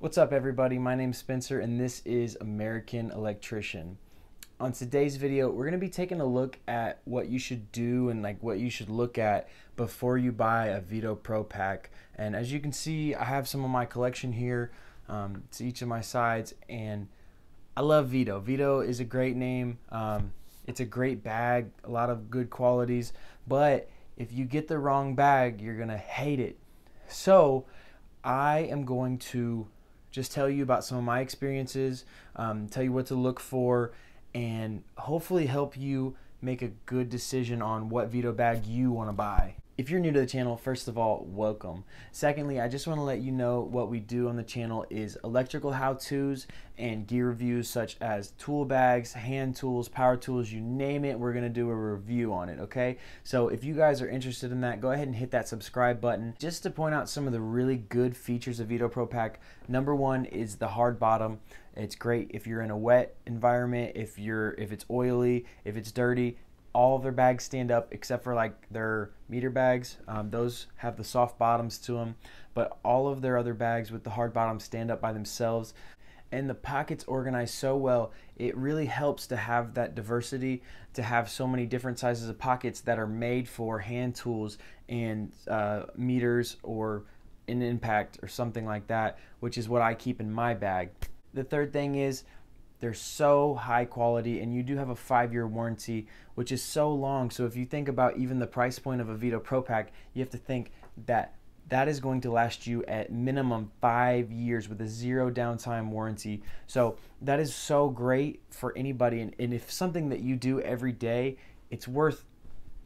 What's up, everybody? My name's Spencer, and this is American Electrician. On today's video, we're going to be taking a look at what you should do and like what you should look at before you buy a Veto Pro Pac. And as you can see, I have some of my collection here um, to each of my sides, and I love Veto. Veto is a great name. Um, it's a great bag, a lot of good qualities, but if you get the wrong bag, you're going to hate it. So, I am going to just tell you about some of my experiences, um, tell you what to look for, and hopefully help you make a good decision on what Veto bag you want to buy. If you're new to the channel, first of all, welcome. Secondly, I just want to let you know what we do on the channel is electrical how-tos and gear reviews such as tool bags, hand tools, power tools, you name it, we're going to do a review on it, okay? So if you guys are interested in that, go ahead and hit that subscribe button. Just to point out some of the really good features of Veto Pro Pac, number one is the hard bottom. It's great if you're in a wet environment, if you're if it's oily, if it's dirty, all of their bags stand up except for like their meter bags. Um, those have the soft bottoms to them, but all of their other bags with the hard bottoms stand up by themselves. And the pockets organized so well, it really helps to have that diversity, to have so many different sizes of pockets that are made for hand tools and uh, meters or an impact or something like that, which is what I keep in my bag. The third thing is they're so high quality, and you do have a five year warranty, which is so long. So, if you think about even the price point of a Veto Pro Pac, you have to think that that is going to last you at minimum five years with a zero downtime warranty. So, that is so great for anybody. And, and if something that you do every day, it's worth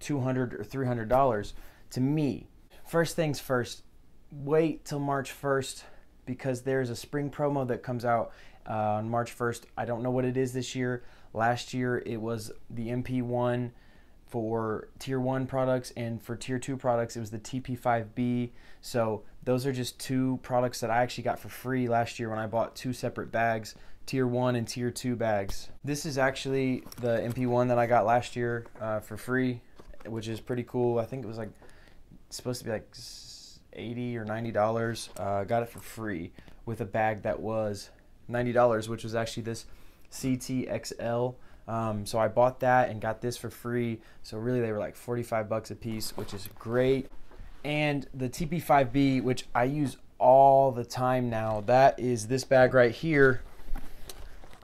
200 or $300 to me. First things first, wait till March 1st because there's a spring promo that comes out uh, on March 1st. I don't know what it is this year. Last year it was the MP1 for tier 1 products and for tier 2 products it was the TP5B. So those are just two products that I actually got for free last year when I bought two separate bags, tier 1 and tier 2 bags. This is actually the MP1 that I got last year uh, for free, which is pretty cool. I think it was like supposed to be like 80 or 90 dollars. Uh, got it for free with a bag that was $90, which was actually this CTXL. Um, so I bought that and got this for free. So really they were like 45 bucks a piece, which is great. And the TP5B, which I use all the time now, that is this bag right here.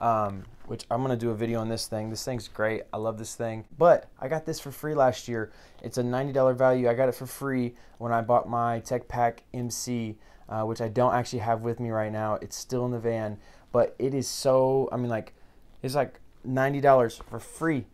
Um, which I'm gonna do a video on this thing. This thing's great. I love this thing. But I got this for free last year. It's a $90 value. I got it for free when I bought my Tech Pac MC uh, which I don't actually have with me right now. It's still in the van, but it is so. I mean, like, it's like ninety dollars for free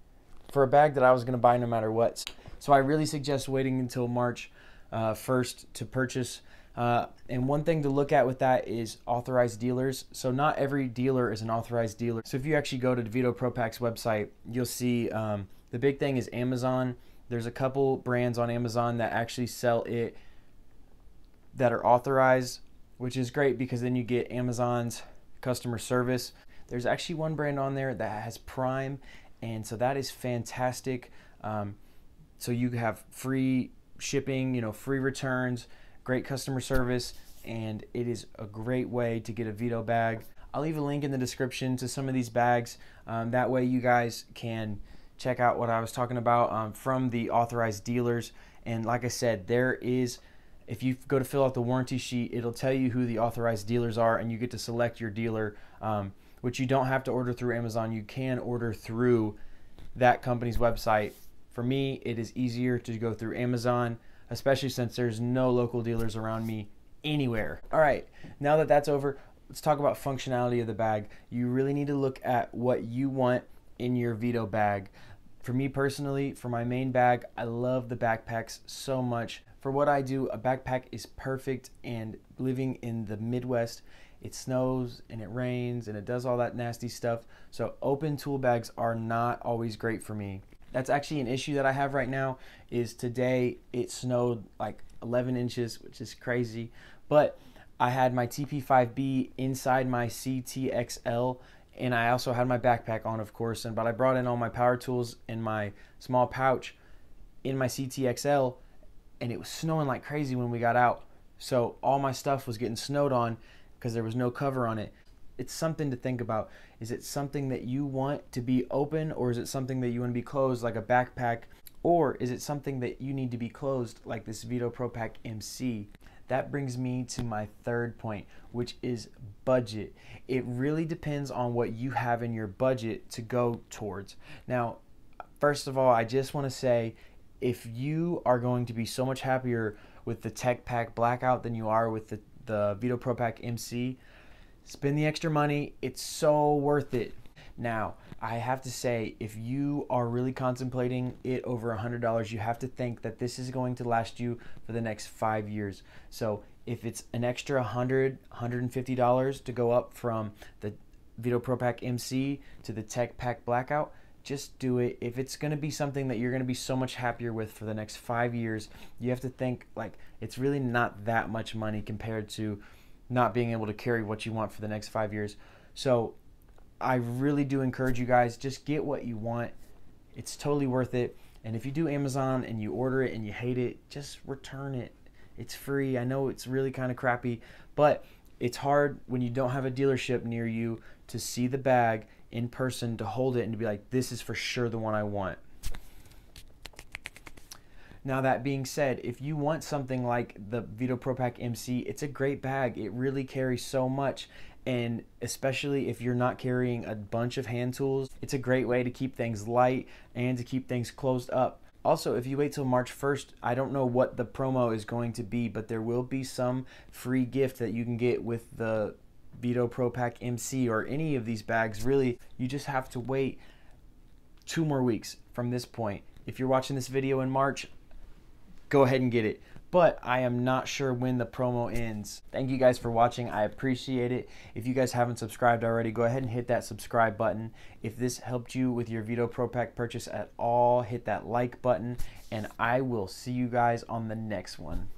for a bag that I was gonna buy no matter what. So I really suggest waiting until March uh, first to purchase. Uh, and one thing to look at with that is authorized dealers. So not every dealer is an authorized dealer. So if you actually go to Veto Pro Pac's website, you'll see um, the big thing is Amazon. There's a couple brands on Amazon that actually sell it that are authorized, which is great because then you get Amazon's customer service. There's actually one brand on there that has Prime, and so that is fantastic. Um, so you have free shipping, you know, free returns, great customer service, and it is a great way to get a Veto bag. I'll leave a link in the description to some of these bags. Um, that way you guys can check out what I was talking about um, from the authorized dealers. And like I said, there is if you go to fill out the warranty sheet, it'll tell you who the authorized dealers are, and you get to select your dealer, um, which you don't have to order through Amazon. You can order through that company's website. For me, it is easier to go through Amazon, especially since there's no local dealers around me anywhere. All right, now that that's over, let's talk about functionality of the bag. You really need to look at what you want in your Veto bag. For me personally, for my main bag, I love the backpacks so much for what I do, a backpack is perfect. And living in the Midwest, it snows and it rains and it does all that nasty stuff. So open tool bags are not always great for me. That's actually an issue that I have right now. Is today it snowed like 11 inches, which is crazy. But I had my TP5B inside my CTXL and I also had my backpack on, of course. And but I brought in all my power tools in my small pouch in my CTXL, and it was snowing like crazy when we got out. So all my stuff was getting snowed on because there was no cover on it. It's something to think about. Is it something that you want to be open or is it something that you want to be closed like a backpack or is it something that you need to be closed like this Veto Pro Pac MC? That brings me to my third point, which is budget. It really depends on what you have in your budget to go towards. Now, first of all, I just want to say if you are going to be so much happier with the Tech Pac Blackout than you are with the, the Veto Pro Pac MC, spend the extra money. It's so worth it. Now, I have to say, if you are really contemplating it over $100, you have to think that this is going to last you for the next five years. So if it's an extra $100, $150 to go up from the Veto Pro Pac MC to the Tech Pac Blackout, just do it. If it's going to be something that you're going to be so much happier with for the next five years, you have to think like it's really not that much money compared to not being able to carry what you want for the next five years. So I really do encourage you guys just get what you want. It's totally worth it. And if you do Amazon and you order it and you hate it, just return it. It's free. I know it's really kind of crappy, but it's hard when you don't have a dealership near you to see the bag in person to hold it and to be like, this is for sure the one I want. Now, that being said, if you want something like the Veto Pro Pac MC, it's a great bag. It really carries so much. And especially if you're not carrying a bunch of hand tools, it's a great way to keep things light and to keep things closed up. Also, if you wait till March 1st, I don't know what the promo is going to be, but there will be some free gift that you can get with the Veto Pro Pac MC or any of these bags. Really, you just have to wait two more weeks from this point. If you're watching this video in March, go ahead and get it. But I am not sure when the promo ends. Thank you guys for watching. I appreciate it. If you guys haven't subscribed already, go ahead and hit that subscribe button. If this helped you with your Veto Pro Pac purchase at all, hit that like button. And I will see you guys on the next one.